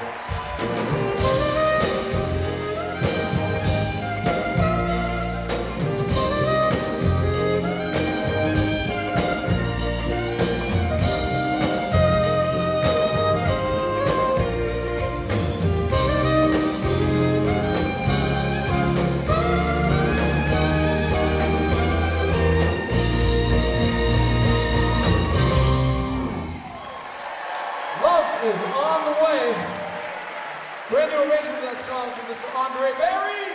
Thank. song from Mr. Andre Berry.